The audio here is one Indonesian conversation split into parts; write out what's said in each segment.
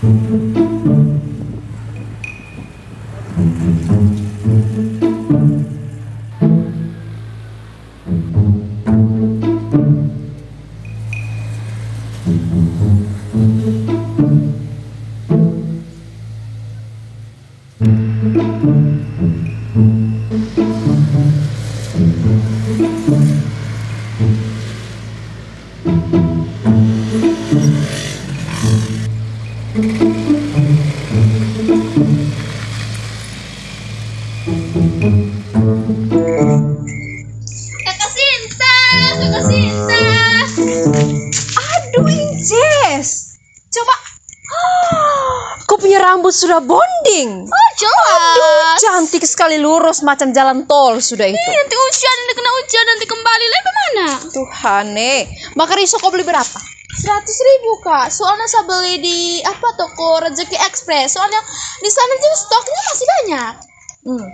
Kakak sudah bonding. Oh, jelas. Cantik sekali lurus macam jalan tol sudah itu. Nanti hujan, nanti kena hujan, nanti kembali lagi bagaimana? Tuhan eh. Maka riso kau beli berapa? Seratus ribu kak. Soalnya saya beli di apa toko Rezeki Express. Soalnya di sana juga stoknya masih banyak. Hmm.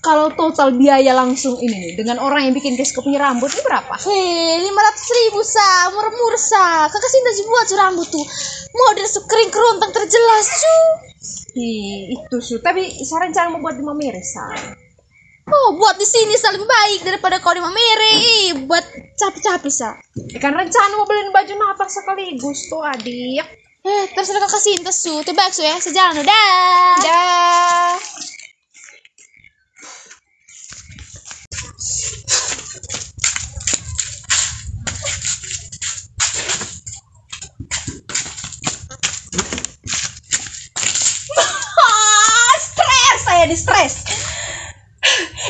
Kalau total biaya langsung ini nih dengan orang yang bikin kes kau punya rambut ini berapa? Hei, lima ratus ribu sa, murah-murah sa. Kakak Sinta sih buat rambut tuh. Model sekering kerontang terjelas cu. Hi, itu su. Tapi saya rencana mau buat di Mamere, say. Oh, buat di sini sa lebih baik daripada kau di Mamere. Ih, buat capek-capek sa. Ikan rencana mau beliin baju napak sekaligus tuh adik. Eh, terserah kakak Sinta su. Tuh baik su ya, sejalan udah. Dah. Ah, stres saya di stres.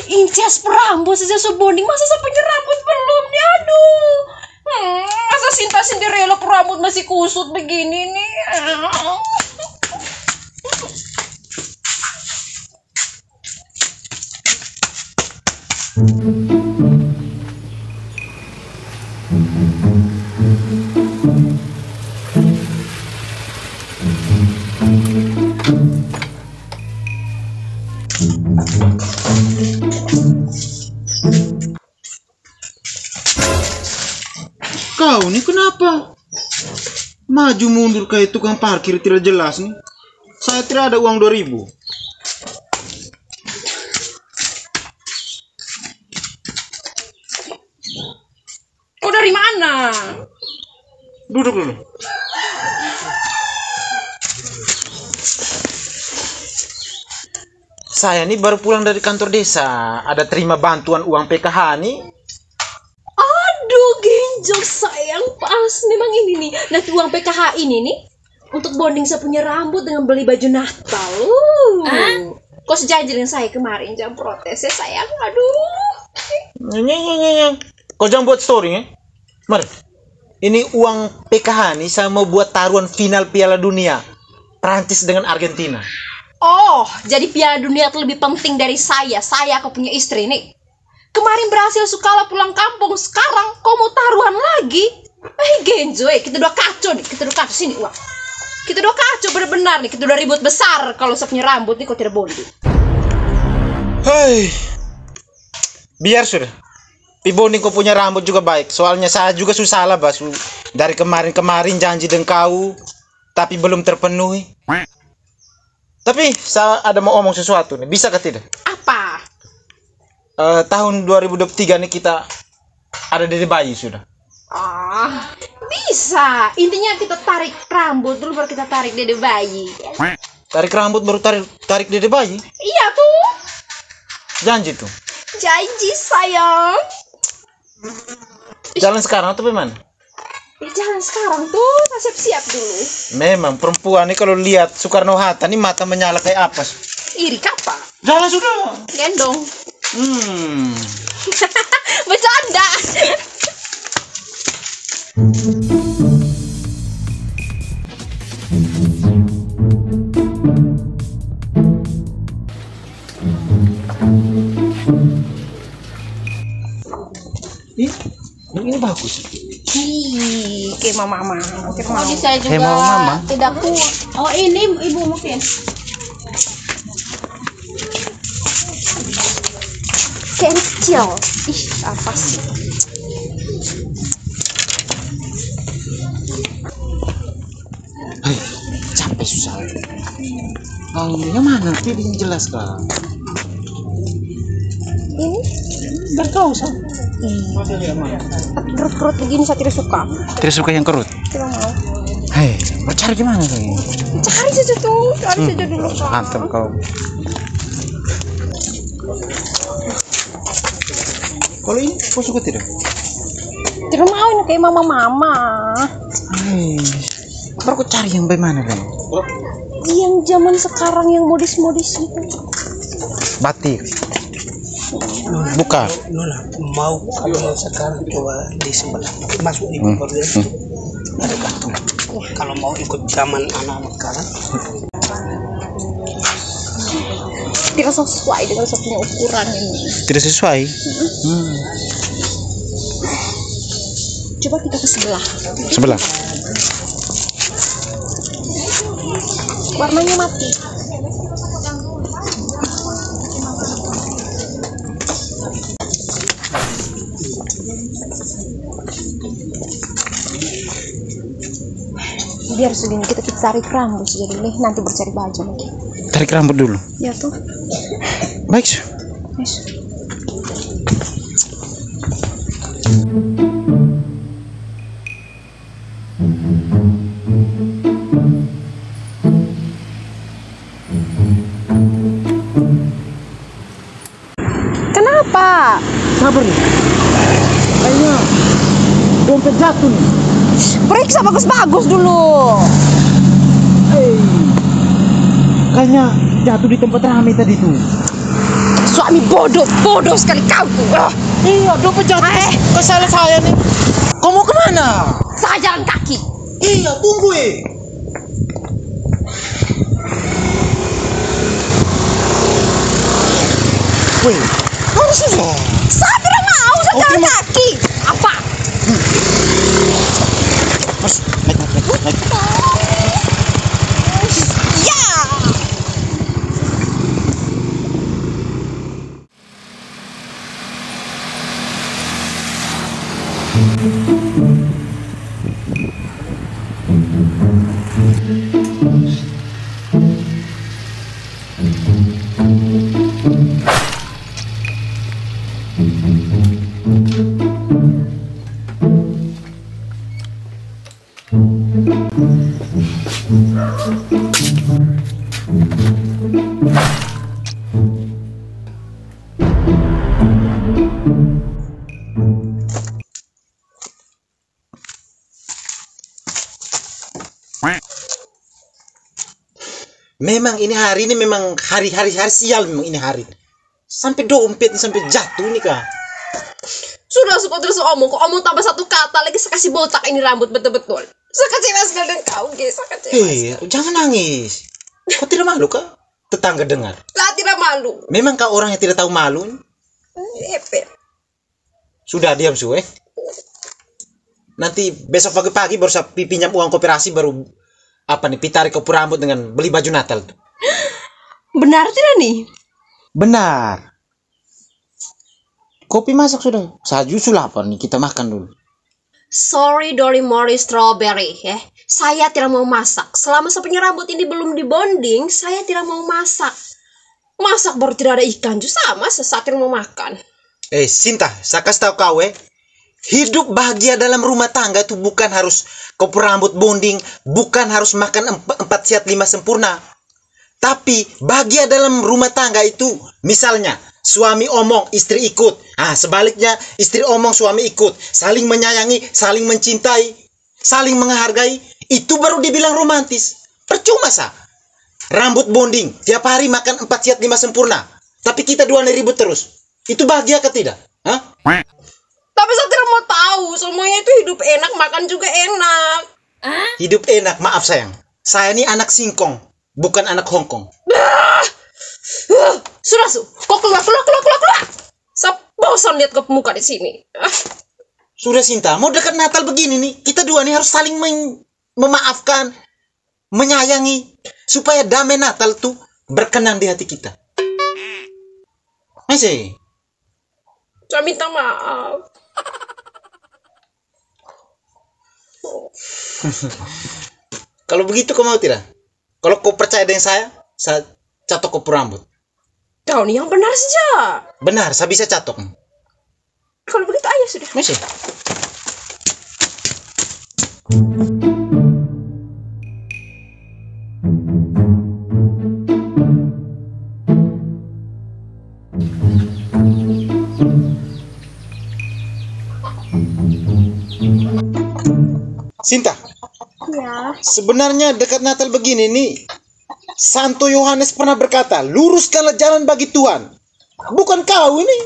Inces rambut saja sebonding masa punya rambut belum nih aduh. Hmm, masa Sinta Cinderella rambut masih kusut begini nih. Kau Maju mundur kayak tukang parkir tidak jelas nih. Saya tidak ada uang 2000. Kau dari mana? Duduk dulu. Saya nih baru pulang dari kantor desa. Ada terima bantuan uang PKH nih. Aduh, genjol sayang pas memang ini nih. Nah, uang PKH ini nih untuk bonding saya punya rambut dengan beli baju Natal. Uh. Kau sejanji dengan saya kemarin jangan protes ya sayang. Aduh. Nyeng. Kau jangan buat story ya. Mari. Ini uang PKH nih saya mau buat taruhan final Piala Dunia. Prancis dengan Argentina. Oh, jadi Piala Dunia itu lebih penting dari saya. Saya kau punya istri nih. Kemarin berhasil Sukala pulang kampung, sekarang kau mau taruhan lagi? Eh, Genjo, eh, kita udah kacau nih, kita udah kacau sini uang. Kita udah kacau benar-benar nih, kita udah ribut besar kalau saya punya rambut nih kau tidak bonding. Hei. Biar sudah. Pibonding kau punya rambut juga baik. Soalnya saya juga susah lah bas. Dari kemarin-kemarin janji dengan kau. Tapi belum terpenuhi. Tapi saya ada mau omong sesuatu nih. Bisa ke tidak? Apa? Eh, tahun 2023 nih kita ada dari bayi sudah. Bisa. Intinya kita tarik rambut dulu baru kita tarik dede bayi. Tarik rambut baru tarik tarik dede bayi. Iya tuh. Janji tuh. Janji sayang. Jalan sekarang atau bagaimana? Ya, jangan sekarang tuh, siap-siap dulu. Memang perempuan nih kalau lihat Soekarno Hatta nih mata menyala kayak apa? Iri apa? Jalan sudah. Gendong. Hmm. Bercanda. Ih, ini bagus. Ih, kayak mama mama. Kayak mama. Bagi saya juga mau mama? tidak kuat. Oh ini ibu mungkin. Kecil. Ih, apa sih? Susah. Yang mana? Tidak jelas kah? Ini Biar kau sah. kerut-kerut begini saya tidak suka. Tidak suka yang kerut. Tidak mau. Hei, bercari gimana lagi? Cari saja tuh, cari saja dulu. Kak. Mantap kau. Kalau ini kau suka tidak? Tidak mau ini kayak mama-mama. Hei, baru kau cari yang bagaimana lagi? Yang zaman sekarang yang modis-modis itu. Batik. Bukan. Nona mau kalau yang sekarang coba di sebelah masuk di Hmm. itu ada gantung. Kalau mau ikut zaman anak-anak sekarang Tidak sesuai dengan saya punya ukuran ini. Tidak sesuai. Hmm. Coba kita ke sebelah. Sebelah. Warnanya mati. biar segini kita kita tarik rambut jadi deh nanti bercari baju lagi Tarik rambut dulu. ya tuh Baik. Yes. Periksa bagus-bagus dulu. Hei. Kayaknya jatuh di tempat ramai tadi tuh. Suami bodoh, bodoh sekali kau tuh. Ah, Iya, dompet jatuh. Eh. Kesalahan saya nih. Kau mau ke mana? saya jalan kaki. Iya, tunggu eh. Weh, harus susah. Saya tidak mau, saya Oh, jalan kaki. Apa? Harus naik, naik, Memang ini hari ini memang hari-hari hari sial memang ini hari. Sampai dompet sampai jatuh nih kak. Sudah suka terus omong, kok omong tambah satu kata lagi saya kasih botak ini rambut betul-betul. Saya kecewa sekali dengan kau, kecewa. Hei, jangan nangis. Kau tidak malu kak? Tetangga dengar. Lah tidak malu. Memang kau orang yang tidak tahu malu? Epe. Sudah diam su eh. Nanti besok pagi-pagi baru saya pi- pinjam uang kooperasi baru apa nih pitarik kopi rambut dengan beli baju Natal. Benar tidak nih? Benar. Kopi masak sudah. Saju lapar nih kita makan dulu. Sorry Dory Mori Strawberry ya. Saya tidak mau masak. Selama saya punya rambut ini belum dibonding, saya tidak mau masak. Masak baru tidak ada ikan juga sama sesaat mau makan. Eh, Sinta, saya kasih tahu kau eh. Hidup bahagia dalam rumah tangga itu bukan harus kopi rambut bonding, bukan harus makan empat, empat sehat lima sempurna. Tapi bahagia dalam rumah tangga itu, misalnya suami omong, istri ikut. Ah, sebaliknya istri omong, suami ikut. Saling menyayangi, saling mencintai, saling menghargai. Itu baru dibilang romantis. Percuma sah. Rambut bonding, tiap hari makan empat sehat lima sempurna. Tapi kita dua ribut terus. Itu bahagia ke tidak? Hah? Tapi saya tidak mau tahu, semuanya itu hidup enak, makan juga enak. Hidup enak, maaf sayang. Saya ini anak singkong, bukan anak Hongkong. Huh, sudah su, kok keluar, keluar, keluar, keluar, keluar. Saya bosan lihat kau muka di sini. Ah, Sudah Sinta, mau dekat Natal begini nih, kita dua nih harus saling memaafkan, menyayangi, supaya damai Natal tuh berkenan di hati kita. Masih? Saya minta maaf. Kalau begitu kau mau tidak? Kalau kau percaya dengan saya, saya catok kau rambut. Kau nih yang benar saja. Benar, saya bisa catok. Kalau begitu ayo sudah. Masih. Sinta, Ya. sebenarnya dekat Natal begini nih, Santo Yohanes pernah berkata, luruskanlah jalan bagi Tuhan. Bukan kau ini.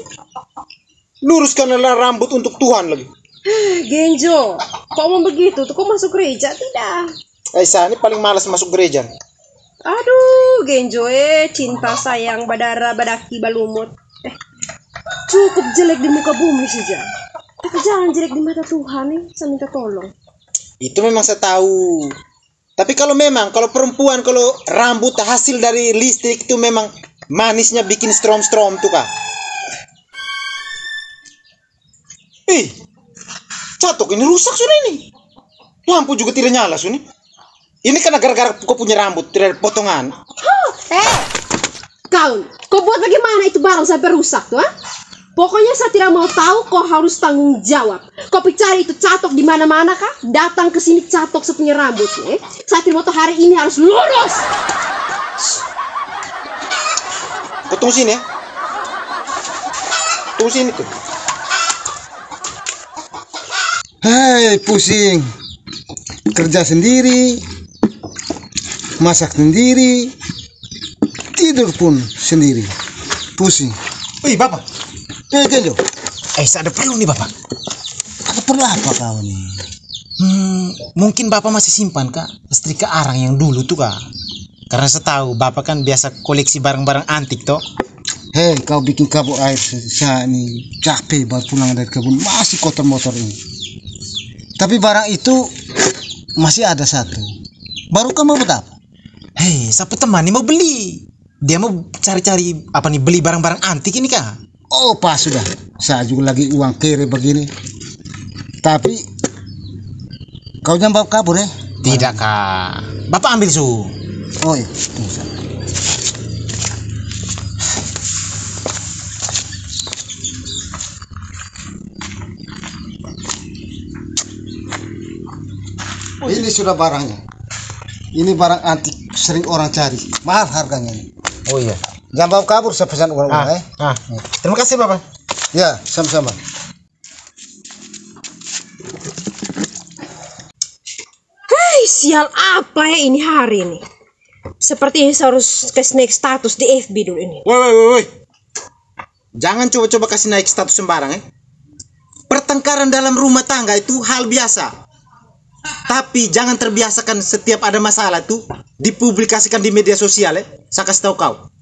Luruskanlah rambut untuk Tuhan lagi. Genjo, kok mau begitu? Tuh kok masuk gereja tidak? Eh, saya ini paling malas masuk gereja. Aduh, Genjo eh cinta sayang badara badaki balumut. Eh, cukup jelek di muka bumi saja. Tapi jangan jelek di mata Tuhan nih, saya minta tolong. Itu memang saya tahu. Tapi kalau memang, kalau perempuan, kalau rambut hasil dari listrik itu memang manisnya bikin strom-strom tuh kak. Ih, catok ini rusak sudah ini. Lampu juga tidak nyala suni. Ini karena gara-gara kau punya rambut tidak ada potongan. Eh, kau, kau buat bagaimana itu barang sampai rusak tuh? ah? Pokoknya saya tidak mau tahu kau harus tanggung jawab. Kau cari itu catok di mana-mana kah? Datang ke sini catok sepunya rambut. Eh? Saya tidak mau tahu hari ini harus lurus. Kau tunggu sini ya. Tunggu sini tuh. Hai, pusing. Kerja sendiri, masak sendiri, tidur pun sendiri. Pusing. Wih, Bapak. Eh, Kenjo, Eh, saya ada perlu nih, Bapak. ada perlu apa kau nih? Hmm, mungkin Bapak masih simpan, Kak. Setrika arang yang dulu tuh, Kak. Karena saya tahu Bapak kan biasa koleksi barang-barang antik, toh. Hei, kau bikin kabut air saya ini capek baru pulang dari kebun masih kotor motor ini. Tapi barang itu masih ada satu. Baru kamu buat apa? Hei, siapa teman nih mau beli? Dia mau cari-cari apa nih beli barang-barang antik ini, Kak. Oh, pas sudah. Saya juga lagi uang kere begini. Tapi kau jangan bawa kabur ya. Tidak, Kak. Bapak ambil su. Oh iya. Tunggu sana. Ini sudah barangnya. Ini barang antik sering orang cari. Mahal harganya ini. Oh iya. Jangan bawa kabur saya pesan uang-uang Ah, eh. ah. Terima kasih, Bapak. Ya, sama-sama. Hei, sial apa ya ini hari ini? Seperti saya harus kasih naik status di FB dulu ini. Woi, woi, woi. Jangan coba-coba kasih naik status sembarang, eh. Pertengkaran dalam rumah tangga itu hal biasa. Tapi jangan terbiasakan setiap ada masalah tuh dipublikasikan di media sosial, eh. Saya kasih tahu kau.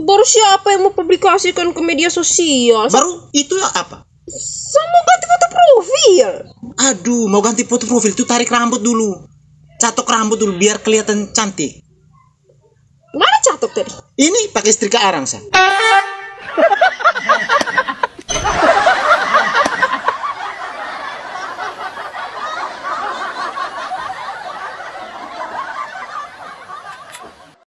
Baru siapa yang mau publikasikan ke media sosial? Baru itu apa? Saya mau ganti foto profil. Aduh, mau ganti foto profil itu tarik rambut dulu. Catok rambut dulu biar kelihatan cantik. Mana catok tadi? Ini pakai setrika arang, saya.